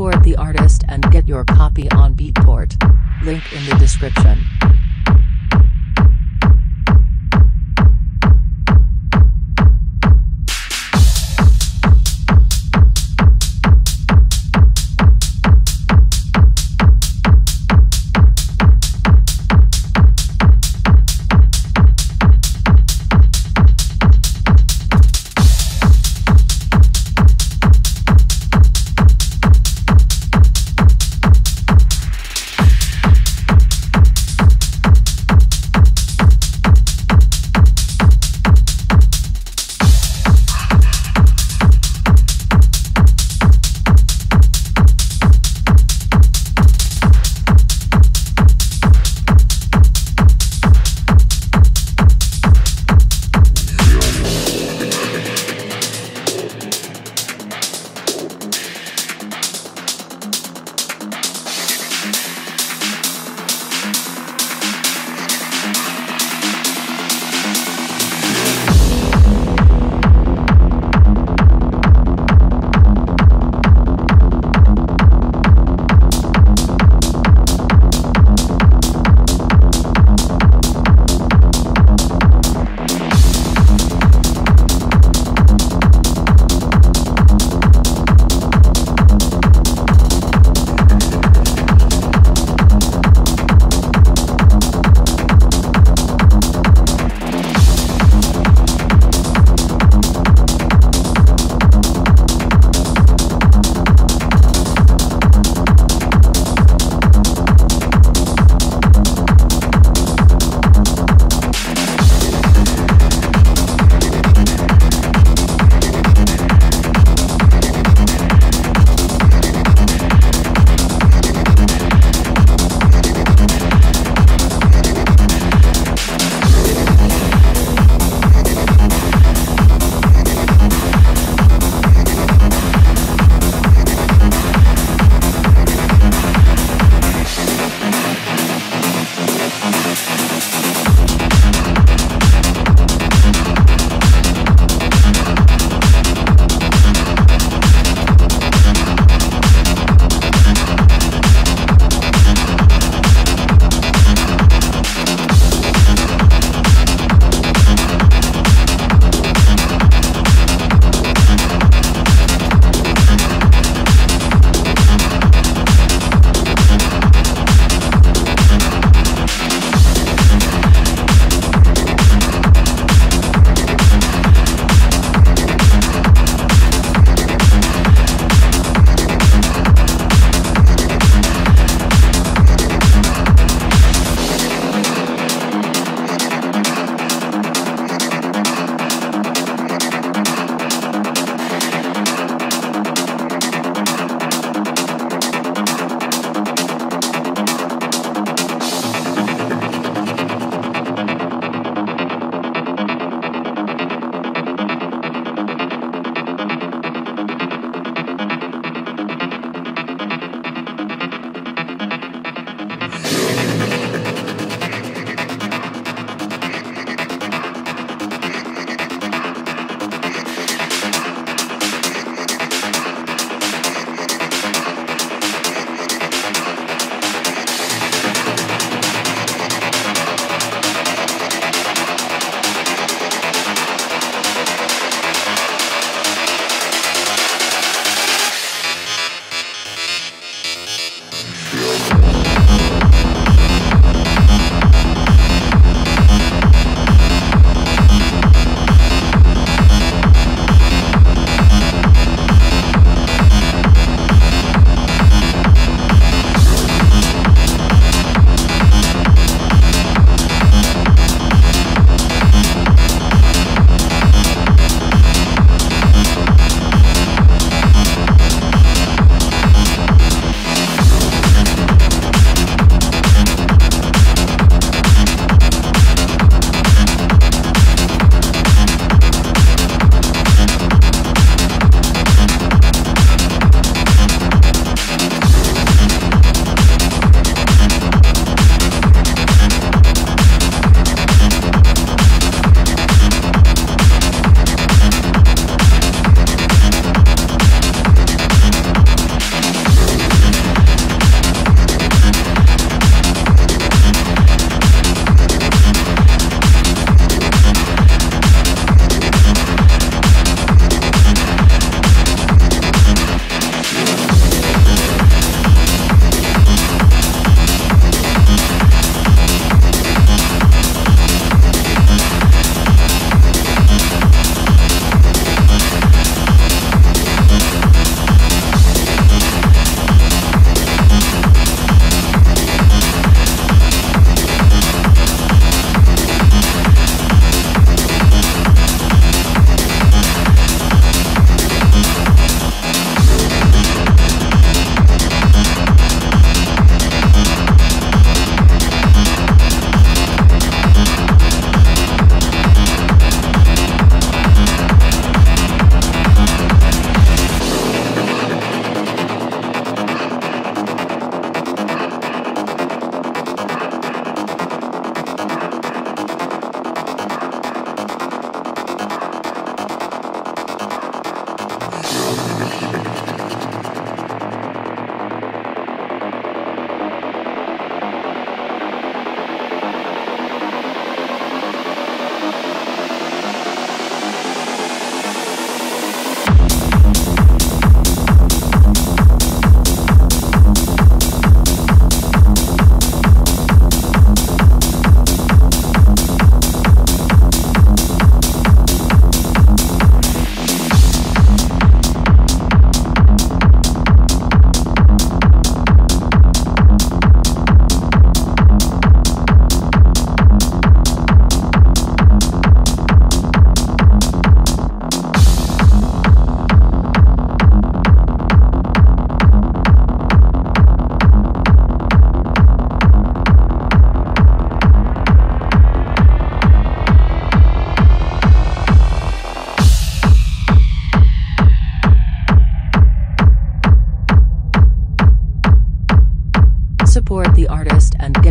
Support the artist and get your copy on Beatport. Link in the description.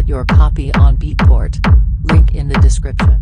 your copy on Beatport. Link in the description.